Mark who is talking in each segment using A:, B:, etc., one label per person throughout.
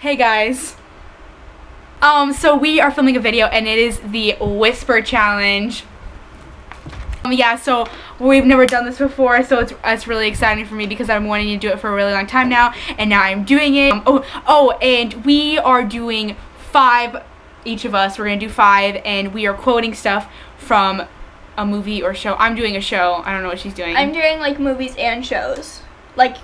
A: Hey guys. Um, so we are filming a video and it is the Whisper Challenge. Um, yeah, so we've never done this before, so it's, it's really exciting for me because I'm wanting to do it for a really long time now, and now I'm doing it. Um, oh, oh, and we are doing five, each of us, we're going to do five, and we are quoting stuff from a movie or show. I'm doing a show. I don't know what she's doing.
B: I'm doing like movies and shows. Like,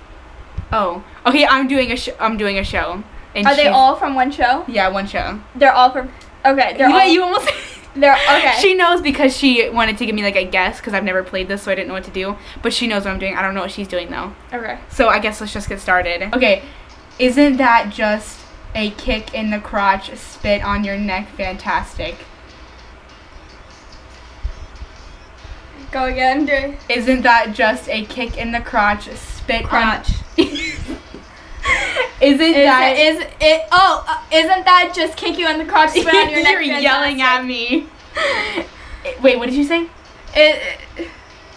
A: oh, okay, I'm doing a, sh I'm doing a show. And
B: are they
A: she's-
B: all from one show?
A: Yeah, one show.
B: They're all from. Okay, they're
A: you,
B: all.
A: you almost.
B: They're okay.
A: She knows because she wanted to give me like a guess because I've never played this, so I didn't know what to do. But she knows what I'm doing. I don't know what she's doing though.
B: okay.
A: So I guess let's just get started. Okay, isn't that just a kick in the crotch, spit on your neck, fantastic?
B: Go again. Do
A: Isn't that just a kick in the crotch, spit
B: crotch.
A: on? isn't
B: Is
A: that?
B: it? Oh, uh, isn't that just kick you in the crotch, spit on your neck?
A: You're yelling at me. Wait, what did you say?
B: It,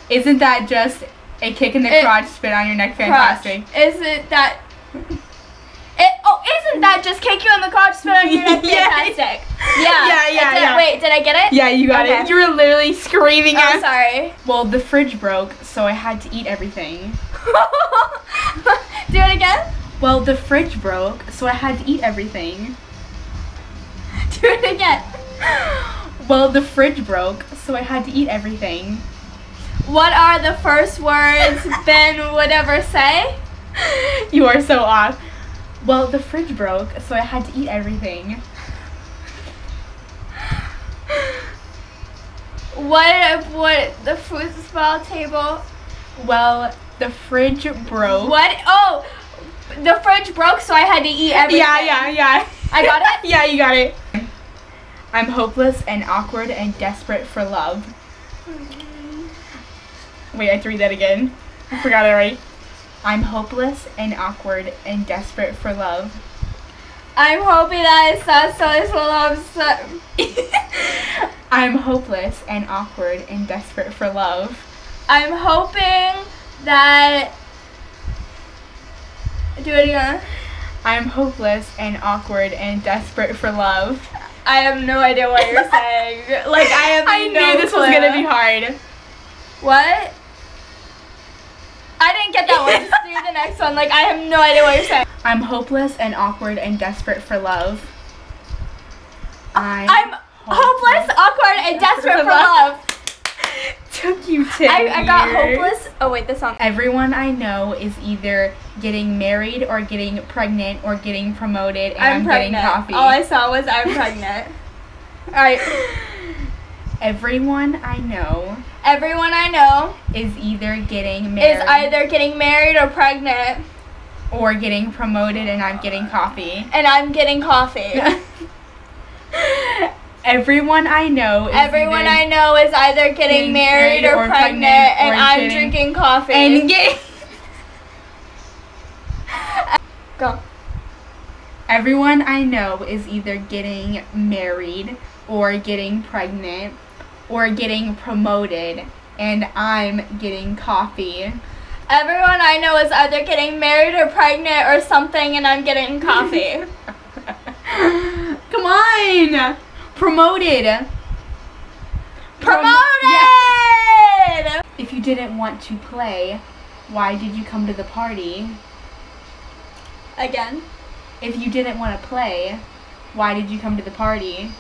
A: Isn't that just a kick in the
B: It-
A: crotch, spit on your neck,
B: crotch.
A: fantastic?
B: Is it that? It, oh, isn't that just kick you in the crotch, spit on your neck? Fantastic. Yeah.
A: Yeah, yeah,
B: Did-
A: yeah.
B: Wait, did I get it?
A: Yeah, you got
B: Okay.
A: it. You were literally screaming
B: Oh,
A: at
B: sorry.
A: Well, the fridge broke, so I had to eat everything.
B: Do it again.
A: Well, the fridge broke, so I had to eat everything.
B: Do it again.
A: Well, the fridge broke, so I had to eat everything.
B: What are the first words Ben would ever say?
A: You are so off. Well, the fridge broke, so I had to eat everything.
B: What what the foosball table?
A: Well, the fridge broke.
B: What? Oh, the fridge broke, so I had to eat everything.
A: Yeah, yeah, yeah.
B: I got it?
A: yeah, you got it. I'm hopeless and awkward and desperate for love. Wait, I have to read that again. I forgot it already. I'm hopeless and awkward and desperate for love.
B: I'm hoping that it's not so it's so-
A: I'm hopeless and awkward and desperate for love.
B: I'm hoping that. Do it again.
A: I'm hopeless and awkward and desperate for love.
B: I have no idea what you're saying. Like I have.
A: I
B: no
A: knew this was gonna be hard.
B: What? I didn't get that one. Just do the next one. Like I have no idea what you're saying.
A: I'm hopeless and awkward and desperate for love. I'm,
B: I'm hopeless, awkward, and desperate for love.
A: Ten
B: I, I got
A: years.
B: hopeless. Oh wait, this song.
A: Everyone I know is either getting married or getting pregnant or getting promoted and I'm,
B: I'm
A: getting coffee.
B: All I saw was I'm pregnant. All right.
A: Everyone I know
B: Everyone I know
A: is either getting married
B: is either getting married or pregnant,
A: or getting promoted and I'm getting coffee.
B: and I'm getting coffee.
A: Everyone I know is
B: Everyone
A: either
B: I know is either getting married
A: married
B: or,
A: or
B: pregnant,
A: pregnant
B: and
A: or
B: I'm drinking coffee.
A: and
B: Go.
A: Everyone I know is either getting married or getting pregnant or getting promoted and I'm getting coffee.
B: Everyone I know is either getting married or pregnant or something, and I'm getting coffee.
A: Come on! Promoted.
B: Promoted!
A: Yeah. If you didn't want to play, why did you come to the party?
B: Again.
A: If you didn't want to play, why did you come to the party?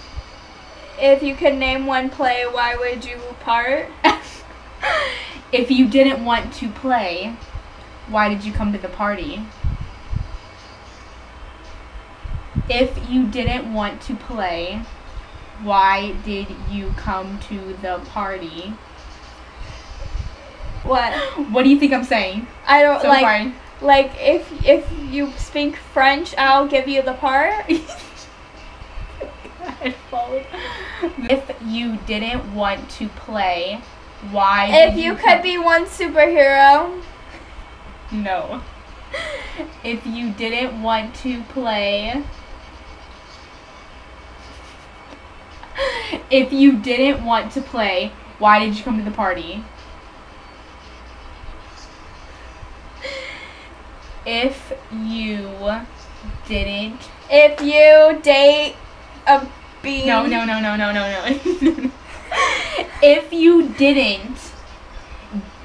B: If you could name one play, why would you part?
A: if you didn't want to play, why did you come to the party? If you didn't want to play, why did you come to the party?
B: What?
A: What do you think I'm saying
B: I don't
A: so
B: like.
A: far?
B: Like if if you speak French, I'll give you the part.
A: if you didn't want to play, why
B: if
A: did
B: you
A: come-
B: could be one superhero,
A: No. If you didn't want to play. If you didn't want to play, why did you come to the party? If you didn't
B: If you date a bee.
A: No, no, no, no, no, no, no. if you didn't,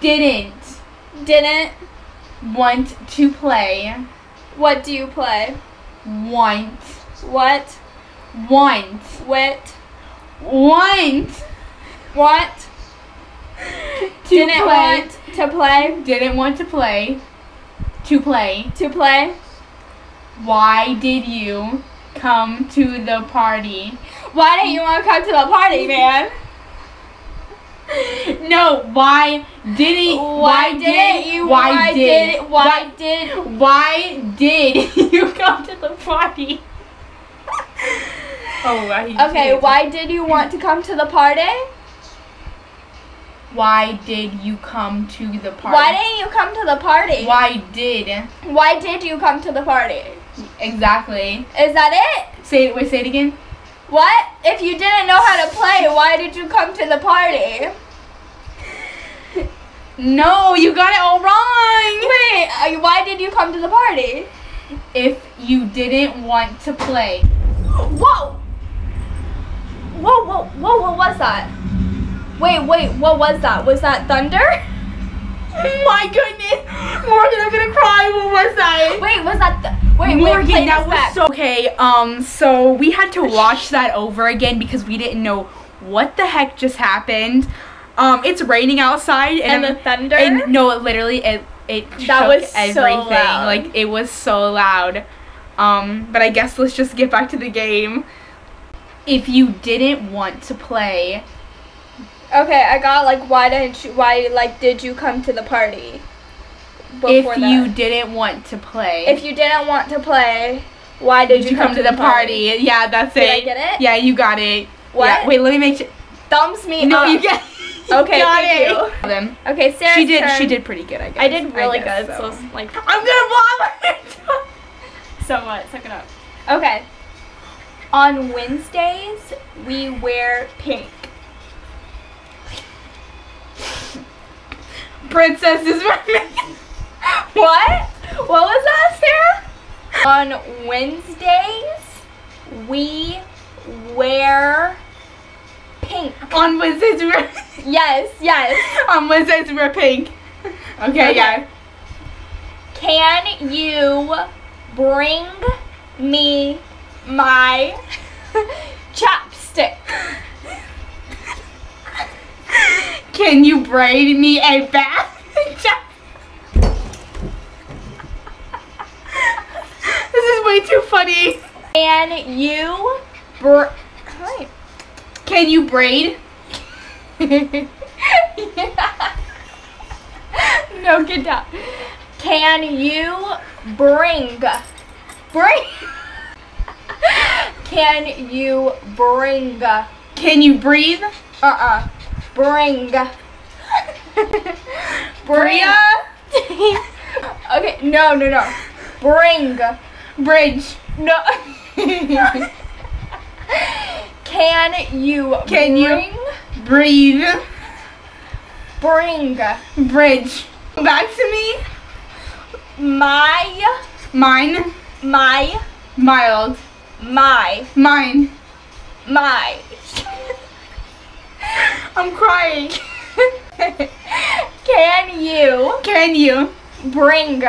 A: didn't
B: Didn't.
A: want to play,
B: What do you play?
A: want,
B: What?
A: want,
B: What?
A: Want
B: Want?
A: to
B: Didn't
A: play,
B: want to play.
A: didn't want to play, to play.
B: To play.
A: Why did you come to the party?
B: Why didn't you want to come to the party, man?
A: No, why didn't
B: Why didn't you?
A: Why, did?
B: Why did?
A: Why did you come to the party? Oh, I
B: Okay, why did you want to come to the party?
A: Why did you come to the party?
B: Why didn't you come to the party?
A: Why did?
B: Why did you come to the party?
A: Exactly.
B: Is that it?
A: Say it. Wait. Say it again.
B: What? If you didn't know how to play, why did you come to the party?
A: No, you got it all wrong.
B: Wait, uh, why did you come to the party?
A: If you didn't want to play.
B: Whoa! Whoa, whoa, whoa, what was that? Wait, wait, what was that? Was that thunder?
A: My goodness, Morgan, I'm gonna cry. What was that?
B: Wait, was that th- wait,
A: Morgan,
B: wait,
A: that was
B: back.
A: so okay. Um, so we had to watch that over again because we didn't know what the heck just happened. Um, it's raining outside,
B: and
A: and,
B: the thunder?
A: and no, it literally it it
B: That was so loud.
A: Like it was so loud. Um, but I guess let's just get back to the game. If you didn't want to play,
B: Okay, I got like why didn't you why like did you come to the party?
A: if
B: Before
A: you didn't want to play,
B: if you didn't want to play, why did,
A: did you come, to the party? Yeah, that's
B: Did
A: it.
B: I get it?
A: Yeah, you got it.
B: What?
A: Yeah, wait, let me make sure.
B: Thumbs me
A: No,
B: up.
A: you get.
B: Okay,
A: got
B: thank
A: it.
B: you.
A: Them.
B: Okay, Sarah.
A: She did. She did pretty good. I guess.
B: I did really
A: guess
B: good. So. like
A: I'm gonna blow
B: so what? Suck it up. Okay. On Wednesdays we wear pink.
A: Princesses were
B: What? What was that, Sarah? On Wednesdays we wear pink.
A: on Wednesdays. We were
B: Yes, yes.
A: on Wednesdays we were pink. Okay,
B: Okay.
A: yeah.
B: Can you bring me my chapstick?
A: Can you braid me a bath? this is way too funny.
B: Can you br- Wait.
A: Can you braid?
B: No, get down. Can you bring bring Can you bring
A: Can you breathe?
B: uh-uh bring
A: Bria?
B: Okay, no, no, no. Bring
A: Bridge.
B: no Can you
A: Can you- Breathe.
B: bring
A: Bridge. Back to me.
B: my
A: Mine.
B: my
A: Mild.
B: My
A: Mine.
B: my
A: I'm crying.
B: Can you
A: Can you
B: bring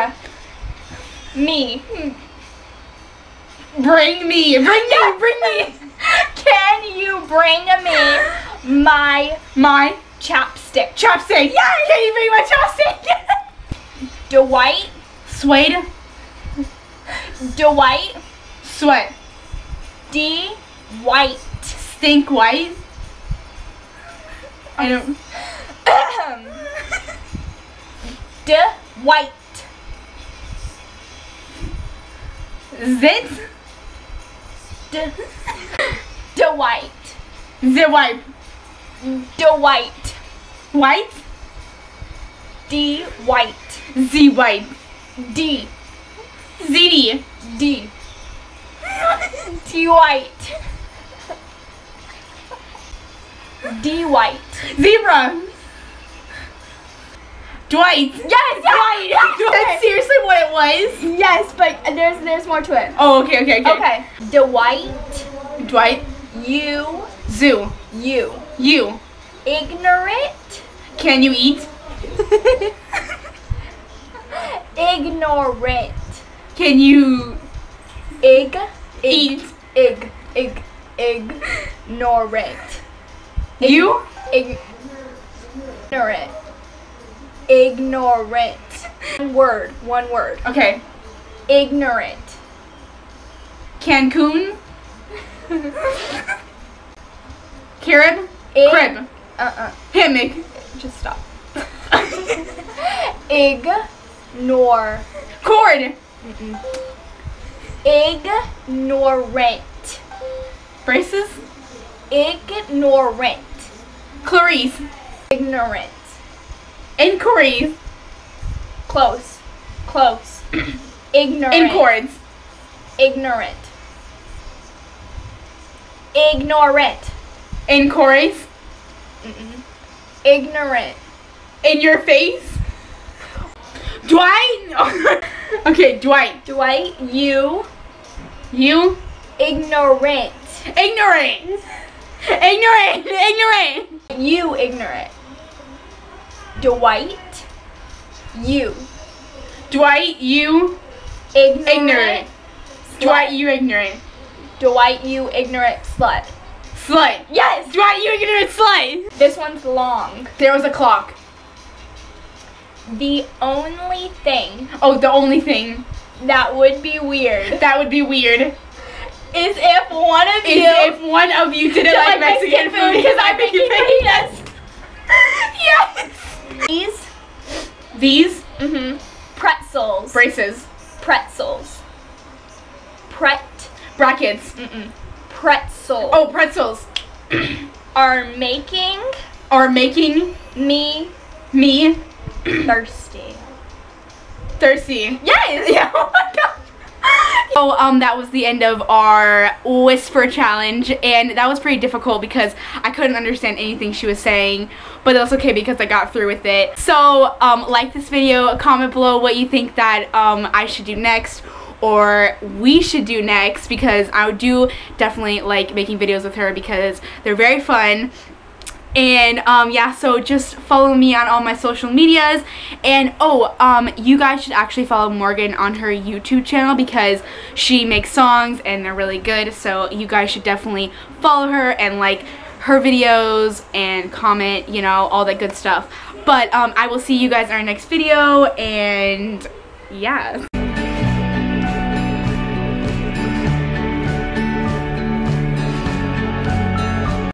B: me
A: bring me? Bring me. Bring me.
B: Can you bring me my
A: My
B: chapstick?
A: Chapstick. Yeah. Can you bring my chopstick?
B: Dwight,
A: Suede.
B: Dwight,
A: Sweat.
B: D. White.
A: Stink white. I don't.
B: D. White.
A: Zit.
B: D. Dwight.
A: The wipe.
B: Dwight.
A: White.
B: D. White.
A: Z white.
B: D.
A: ZD.
B: D. D. T white. D. White.
A: Zebra. Dwight.
B: Yes,
A: Dwight.
B: yes.
A: That's seriously what it was.
B: Yes, but there's there's more to it.
A: Oh, okay, okay, okay.
B: Okay. Dwight,
A: Dwight.
B: you,
A: Zoo.
B: you.
A: You.
B: Ignorant,
A: Can you eat?
B: ignorant.
A: Can you
B: ig,
A: eat?
B: ig, ig, ignorant.
A: You?
B: ignore Ignorant. Ignorant. One word, one word.
A: Okay.
B: Ignorant.
A: Cancun? Carib?
B: Ig-
A: Crib.
B: Uh-uh.
A: Hammock.
B: Just stop. Ignore.
A: Cord.
B: Ignorant.
A: Braces?
B: Ignorant.
A: Clarice.
B: Ignorant.
A: Inquiries.
B: Close. Close. Ignorant.
A: In cords.
B: Ignorant. Ignorant.
A: Inquiries.
B: Mm-mm. Ignorant.
A: In your face. Dwight? okay, Dwight.
B: Dwight, you
A: You?
B: ignorant.
A: Ignorant. Ignorant. Ignorant.
B: You ignorant. Dwight, you
A: Dwight, you
B: ignorant.
A: ignorant. Dwight, you ignorant.
B: Dwight, you ignorant slut.
A: Slut.
B: Yes.
A: Dwight, you ignorant slut.
B: This one's long.
A: There was a clock.
B: The only thing
A: Oh, the only thing
B: that would be weird
A: that would be weird
B: is if one of
A: is
B: you
A: if one of you didn't
B: did
A: like Mexican, food because I'm making fajitas. yes.
B: These
A: These
B: mm-hmm, pretzels.
A: braces,
B: pretzels. Pret.
A: brackets.
B: Mm-mm. Pretzel.
A: Oh, pretzels
B: Are making
A: are making
B: me
A: me
B: thirsty.
A: Thirsty.
B: Yes.
A: Yeah. Oh my god. So um that was the end of our whisper challenge and that was pretty difficult because I couldn't understand anything she was saying but that's okay because I got through with it. So um like this video, comment below what you think that um I should do next or we should do next because I do definitely like making videos with her because they're very fun and um yeah so just follow me on all my social medias. And oh um you guys should actually follow Morgan on her YouTube channel because she makes songs and they're really good. So you guys should definitely follow her and like her videos and comment you know all that good stuff. But um I will see you guys in our next video and yeah